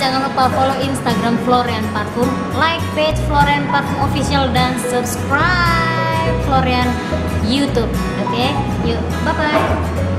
jangan lupa follow Instagram Florian Parfum, like page Florian Parfum Official dan subscribe Florian YouTube. Oke, yuk, bye bye.